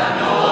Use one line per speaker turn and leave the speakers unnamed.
Amen.